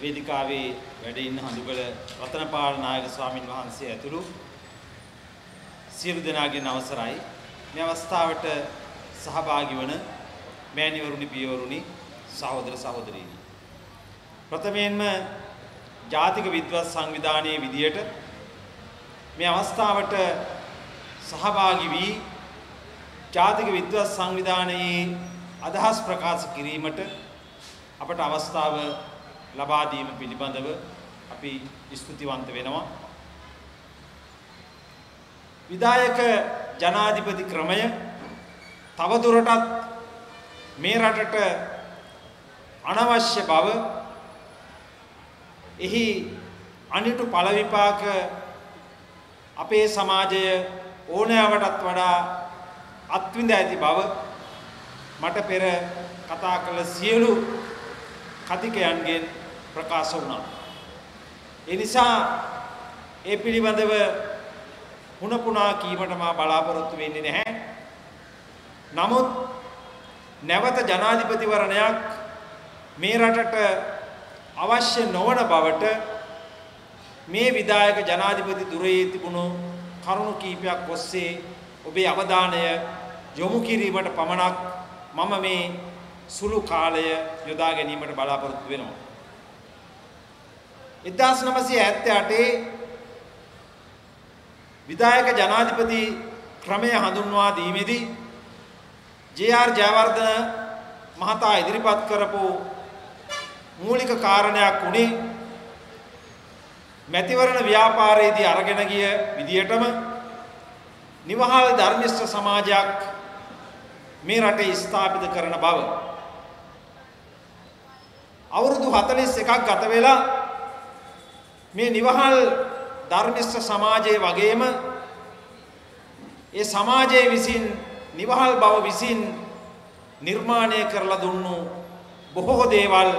වේදිකාවේ වැඩ ඉන්න හඳුකල රතනපාල නායක ස්වාමින් වහන්සේ ඇතුළු සියලු දෙනාගෙන් අවසරයි. මේ අවස්ථාවට සහභාගී වන මෑණිවරුනි පියවරුනි සහෝදර සහෝදරීනි. ප්‍රථමයෙන්ම ජාතික විද්වත් සංවිධානයේ විදියට මේ අවස්ථාවට සහභාගී වී ජාතික විද්වත් සංවිධානයේ අදහස් ප්‍රකාශ කිරීමට අපට අවස්ථාව ලබා දීම පිළිබඳව අපි ස්තුතිවන්ත වෙනවා. විධායක ජනාධිපති ක්‍රමය තවදුරටත් මේ රටට අනවශ්‍ය බව එහි අනිටු ඵල විපාක අපේ සමාජය ඕනෑවටත් වඩා අත්විඳ ඇති බව මට පෙර කතා කළ සියලු කතිකයන්ගෙන් ප්‍රකාශ වුණා. ඒ නිසා ඒ පිළිබඳව පුනපුනා කීමට මා බලාපොරොත්තු වෙන්නේ නැහැ. නමුත් නැවත ජනාධිපතිවරණයක් මේ රටට අවශ්‍ය නොවන බවට මේ විධායක ජනාධිපති දුරේ තිබුණු කරුණු කීපයක් ඔස්සේ ඔබේ අවධානය යොමු කිරීමට පමණක් මම මේ සුළු කාලය යොදා ගැනීමට බලාපොරොත්තු වෙනවා. 1978 විධායක ජනාධිපති ක්‍රමය හඳුන්වා දීමේදී ජේ.ආර්. ජයවර්ධන මහතා ඉදිරිපත් කරපු මූලික කාරණයක් උනේ මැතිවරණ ව්‍යාපාරයේදී අරගෙන ගිය විදියටම නිවහල් ධර්මිෂ්ඨ සමාජයක් මේ රටේ ස්ථාපිත කරන බව අවුරුදු 41ක් ගත වෙලා මේ නිවහල් ධර්මිෂ්ඨ සමාජයේ වගේම ඒ සමාජයේ විසින් නිවහල් බව විසින් නිර්මාණය කරලා දුන්නු බොහෝ දේවල්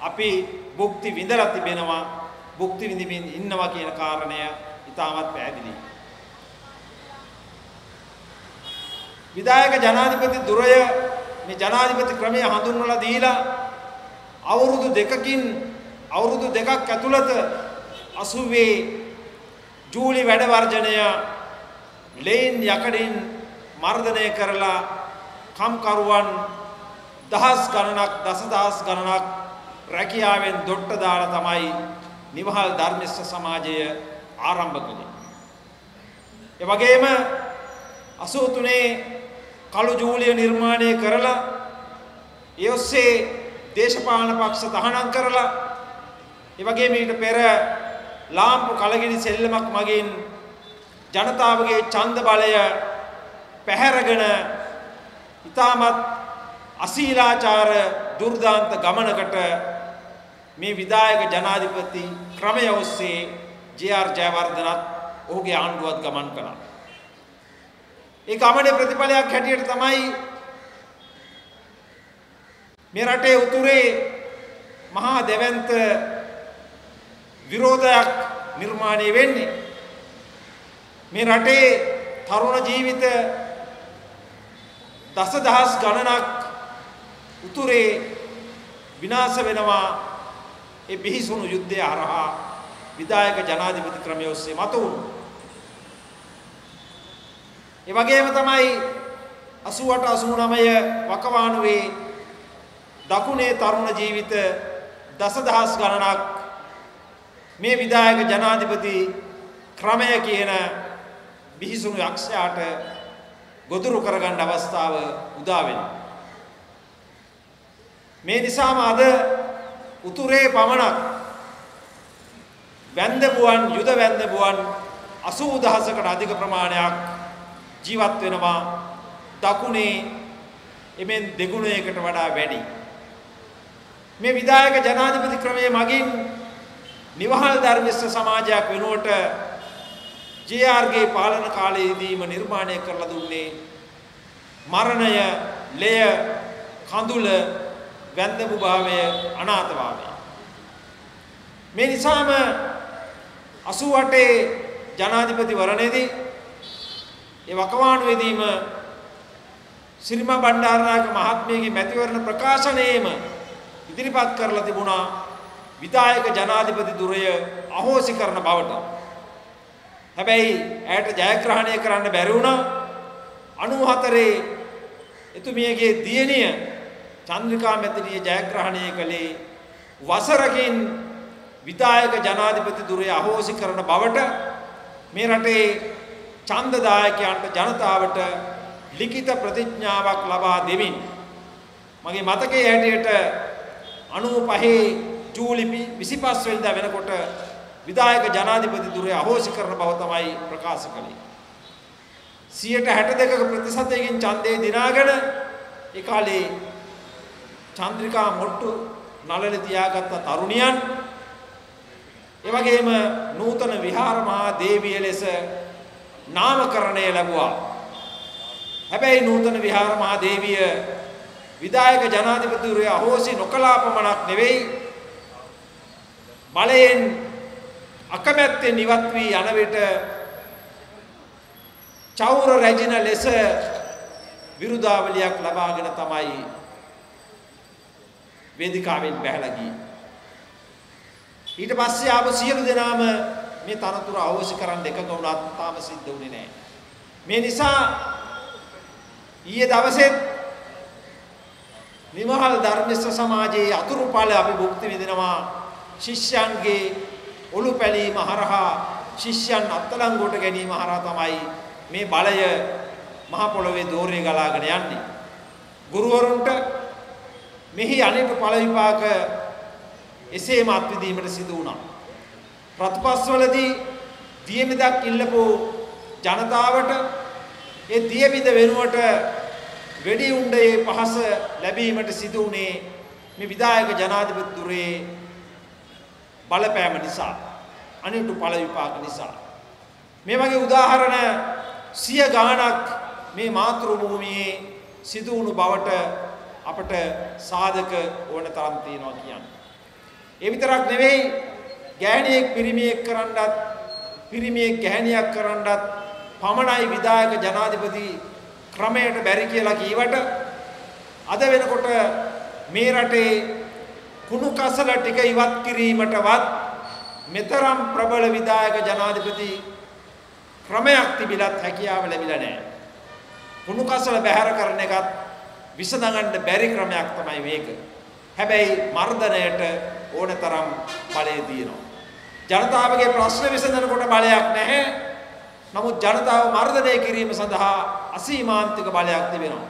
අපි භුක්ති විඳලා තිබෙනවා භුක්ති විඳින්න ඉන්නවා කියන කාරණය ඉතාමත් පැහැදිලියි. විධායක ජනාධිපති දුරය මේ ජනාධිපති ක්‍රමය හඳුන්වලා දීලා අවුරුදු දෙකකින් අවුරුදු දෙකක් ඇතුළත 80 ජූලි වැඩ වර්ජනය ලේන් යකඩින් මර්ධනය කරලා කම්කරුවන් දහස් ගණනක් දසදහස් ගණනක් රැකියාවෙන් දොට්ට දාලා තමයි නිවහල් ධර්මිෂ්ඨ සමාජය ආරම්භ කළේ. ඒ වගේම 83 කළු ජූලිය නිර්මාණය කරලා ඒ ඔස්සේ දේශපාලන පක්ෂ තහනම් කරලා ඒ වගේම ඊට පෙර ලාම්පු කලගිනි සෙල්ලමක් මගින් ජනතාවගේ ඡන්ද බලය පැහැරගෙන ඊටමත් අශීලාචාර දුර්දාන්ත ගමනකට මේ විධායක ජනාධිපති ක්‍රමය ඔස්සේ ජේ.ආර්. ජයවර්ධනත් ඔහුගේ ආණ්ඩුවත් ගමන් කළා. ඒ ගමනේ ප්‍රතිඵලයක් හැටියට තමයි මේ රටේ උතුරේ මහා දෙවන්ත විරෝධයක් නිර්මාණය වෙන්නේ. මේ රටේ තරුණ ජීවිත දසදහස් ගණනක් උතුරේ විනාශ වෙනවා ඒ බිහිසුණු යුද්ධය හරහා විධායක ජනාධිපති ක්‍රමය ඔස්සේ මතුවුණු. ඒ වගේම තමයි 88 89 වකවානුවේ දකුණේ තරුණ ජීවිත දසදහස් ගණනක් මේ විධායක ජනාධිපති ක්‍රමය කියන බිහිසුණු යක්ෂයාට ගොදුරු කරගන්න අවස්ථාව උදා වෙනවා. මේ නිසාම අද උතුරේ පමණක් වැන්දබුවන් යුද වැන්දබුවන් 80000කට අධික ප්‍රමාණයක් ජීවත් වෙනවා දකුණේ එමෙන් දෙගුණයකට වඩා වැඩි මේ විධායක ජනාධිපති ක්‍රමයේ මගින් නිවහල් ධර්මිෂ්ඨ සමාජයක් වෙනුවට ජේ.ආර්.ගේ පාලන කාලයේදීම නිර්මාණය කරලා දුන්නේ මරණය, ලය, කඳුල, වැන්දපු භාවය, අනාථභාවය. මේ නිසාම 88 ජනාධිපති වරණයේදී ඒ වකවානුවේදීම සිරිමා බණ්ඩාරනායක මහත්මියගේ මැතිවරණ ප්‍රකාශනයේම ඉදිරිපත් කරලා තිබුණා විධායක ජනාධිපති දුරය අහෝසි කරන බවට. හැබැයි ඇයට ජයග්‍රහණය කරන්න බැරි වුණා 94 එතුමියගේ දියණිය චන්ද්‍රිකා මැතිණිය ජයග්‍රහණය කළේ වසරකින් විධායක ජනාධිපති දුරය අහෝසි කරන බවට මේ රටේ ඡන්දදායකයන්ට ජනතාවට ලිඛිත ප්‍රතිඥාවක් ලබා දෙමින් මගේ මතකයේ හැටියට 95 ජූලි 25 වෙනිදා වෙනකොට විධායක ජනාධිපති දුරේ අහෝසි කරන බව තමයි ප්‍රකාශ කළේ. 62ක ප්‍රතිශතයකින් ඡන්දේ දිනාගෙන ඒ කාලේ චන්ද්‍රිකා මොට්ටු නළල තියාගත්ත තරුණියන් ඒ වගේම නූතන විහාර මහා දේවිය ලෙස නාමකරණය ලැබුවා. හැබැයි නූතන විහාර මහා දේවිය විධායක ජනාධිපතිවරය අහෝසි නොකලා පමණක් නෙවෙයි බලයෙන් අකමැත්තෙන් ඉවත් වී යන විට චෞර රැජින ලෙස විරුදාවලියක් ලබාගෙන තමයි වේදිකාවෙන් බැහැලා ගියේ. ඊට පස්සේ ආපු සියලු දෙනාම මේ තනතුර අවශ්‍ය කරන්න එකඟ වුණත් තාම සිද්ධ වුණේ නැහැ. මේ නිසා ඊයේ දවසේ නිමහල් ධර්මිස්ත්‍ර සමාජයේ අතුරුඵල අපි භුක්ති විඳිනවා ශිෂ්‍යයන්ගේ ඔලු පැලීම හරහා ශිෂ්‍යයන් අත්අඩංගුවට ගැනීම හරහා තමයි මේ බලය මහ පොළොවේ දෝරේ ගලාගෙන යන්නේ. ගුරුවරුන්ට මෙහි අනිත් ඵල විපාක එසේම අත්විඳීමට සිදු වුණා. ප්‍රතිපස්වලදී දියමිදක් ඉල්ලපු ජනතාවට ඒ දියමිද වෙනුවට වෙඩි උණ්ඩේ පහස ලැබීමට සිදු වුණේ මේ විධායක ජනාධිපති දුරේ බලපෑම නිසා අනිටු ඵල විපාක නිසා මේ වගේ උදාහරණ සිය ගාණක් මේ මාතෘ භූමියේ සිදු වුණු බවට අපට සාධක ඕන තරම් තියෙනවා කියන්නේ. ඒ විතරක් නෙවෙයි ගෑණියෙක් පිරිමියෙක් කරන්නත් පිරිමියෙක් ගැහණියක් කරන්නත් පමණයි විධායක ජනාධිපති ක්‍රමයට බැරි කියලා කීවට අද වෙනකොට මේ රටේ කුණු කසල ටික ඉවත් කිරීමටවත් මෙතරම් ප්‍රබල විධායක ජනාධිපති ක්‍රමයක් තිබිලත් හැකියාව ලැබිලා නැහැ. කුණු කසල බැහැර කරන එකත් විසඳගන්න බැරි ක්‍රමයක් තමයි මේක. හැබැයි මර්ධනයට ඕනතරම් බලය තියෙනවා. ජනතාවගේ ප්‍රශ්න විසඳනකොට බලයක් නැහැ. නමුත් ජනතාව මර්ධනය කිරීම සඳහා අසීමාන්තික බලයක් තිබෙනවා.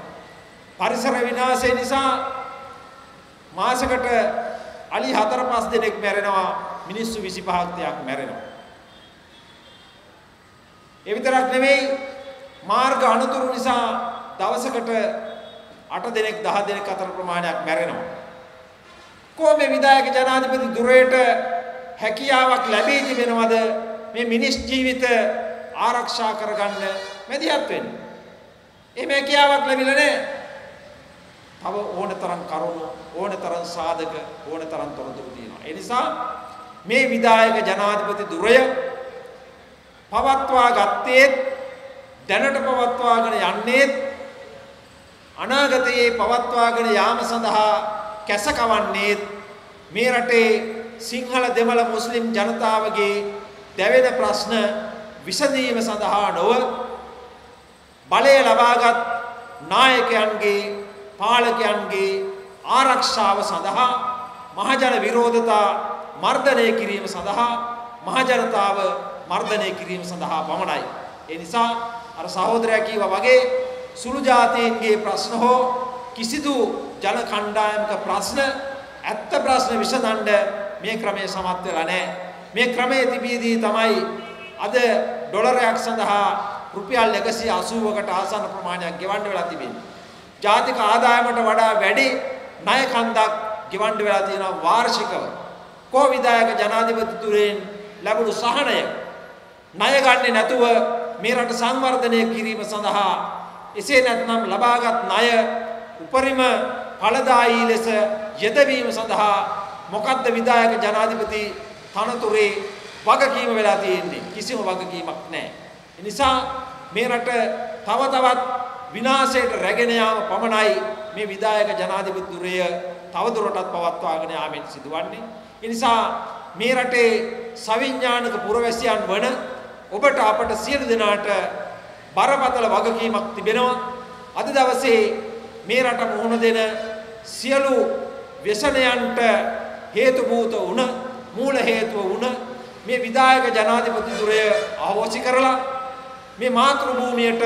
පරිසර විනාශය නිසා මාසකට අලි 4 5 දෙනෙක් මැරෙනවා මිනිස්සු 25ක් තියක් මැරෙනවා. ඒ විතරක් නෙවෙයි මාර්ග අනුතුරු නිසා දවසකට 8 දෙනෙක් 10 දෙනෙක් අතර ප්‍රමාණයක් මැරෙනවා. කොහොම විධායක ජනාධිපති දුරේට හැකියාවක් ලැබී තිබෙනවද මේ මිනිස් ජීවිත ආරක්ෂා කරගන්න මැදිහත් වෙන්න. එහෙම හැකියාවක් ලැබිලා නැහැ. තව ඕනතරම් කරුණු ඕනතරම් සාධක ඕනතරම් තොරතුරු තියෙනවා. ඒ නිසා මේ විධායක ජනාධිපති දුරය පවත්වා ගත්තේ දැනට පවත්වාගෙන යන්නේ අනාගතයේ පවත්වාගෙන යාම සඳහා කැසකවන්නේ මේ රටේ සිංහල දෙමළ මුස්ලිම් ජනතාවගේ දැවෙන ප්‍රශ්න විසඳීම සඳහා නොව බලය ලබාගත් නායකයන්ගේ පාලකයන්ගේ ආරක්ෂාව සඳහා මහජන විරෝධතා මර්ධනය කිරීම සඳහා මහජනතාව මර්ධනය කිරීම සඳහා පමණයි. ඒ නිසා අර සහෝදරයා කීවා වගේ සුළු જાතීන්ගේ ප්‍රශ්න හෝ කිසිදු ජන කණ්ඩායමක ප්‍රශ්න ඇත්ත ප්‍රශ්න විසඳන්න මේ ක්‍රමය සමත් වෙලා නැහැ. මේ ක්‍රමයේ තිබීදී තමයි අද ඩොලරයක් සඳහා රුපියල් 180කට ආසන්න ප්‍රමාණයක් ගෙවන්න වෙලා තිබෙන්නේ. ජාතික ආදායමට වඩා වැඩි ණය කන්දක් ගෙවන්න වෙලා තියෙනවා වාර්ෂිකව. කෝවිදායක ජනාධිපතිතුරෙන් ලැබුණු සහනය ණය ගන්නේ නැතුව මේ රට සංවර්ධනය කිරීම සඳහා එසේ නැත්නම් ලබාගත් ණය උපරිම ඵලදායී ලෙස යෙදවීම සඳහා මොකද්ද විධායක ජනාධිපති තනතුරේ වගකීම වෙලා තියෙන්නේ කිසිම වගකීමක් නැහැ. ඒ නිසා මේ රට තව තවත් විනාශයට රැගෙන යාම පමණයි මේ විධායක ජනාධිපතිතුරය තවදුරටත් පවත්වාගෙන යාමෙන් සිදුවන්නේ. ඒ නිසා මේ රටේ සවිඥානික පුරවැසියන් වන ඔබට අපට සියලු දෙනාට බරපතල වගකීමක් තිබෙනවා. අද දවසේ මේ රට මුහුණ දෙන සියලු ව්‍යසනයන්ට හේතු භූත වුණ මූල හේතුව වුණ මේ විදායක ජනාධිපති දුරය අහෝසි කරලා මේ මාතෘ භූමියට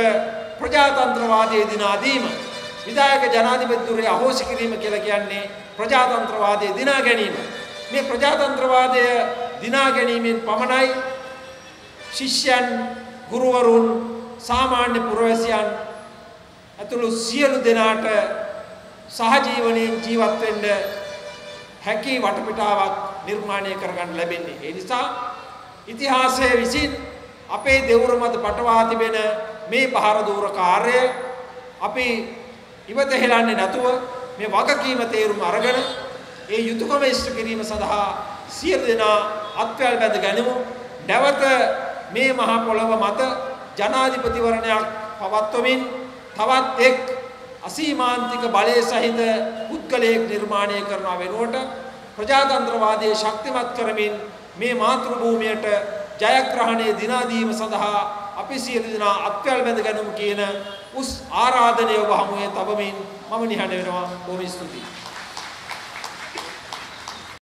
ප්‍රජාතන්ත්‍රවාදයේ දිනා දීම විදායක ජනාධිපති දුරය අහෝසි කිරීම කියලා කියන්නේ ප්‍රජාතන්ත්‍රවාදයේ දිනා ගැනීම මේ ප්‍රජාතන්ත්‍රවාදය දිනා ගැනීමෙන් පමණයි ශිෂ්‍යයන් ගුරුවරුන් සාමාන්‍ය පුරවැසියන් ඇතුළු සියලු දෙනාට සහජීවනයෙන් ජීවත් වෙන්න හැකි වටපිටාවක් නිර්මාණය කරගන්න ලැබෙන්නේ. ඒ නිසා ඉතිහාසයේ විසින් අපේ දෙවුර මත පටවා තිබෙන මේ පහර දූර කාර්යය අපි ඉවත හෙලන්නේ නැතුව මේ වගකීම තේරුම් අරගෙන ඒ යුතුයකම ඉෂ්ට කිරීම සඳහා සියලු දෙනා අත්වැල් බැඳ ගනිමු. නැවත මේ මහ පොළව මත ජනාධිපතිවරණයක් පවත්වමින් තවත් එක් අසීමාන්තික බලය සහිත පුද්ගලයෙක් නිර්මාණය කරන වෙනුවට ප්‍රජාතන්ත්‍රවාදයේ ශක්තිමත් කරමින් මේ මාතෘ භූමියට ජයග්‍රහණය දිනා දීම සඳහා අපි සියලු දෙනා අත්වැල් බැඳ ගනිමු කියන උස් ආරාධනය ඔබ හමුවේ තබමින් මම නිහඬ වෙනවා. බොහොම ස්තුතියි.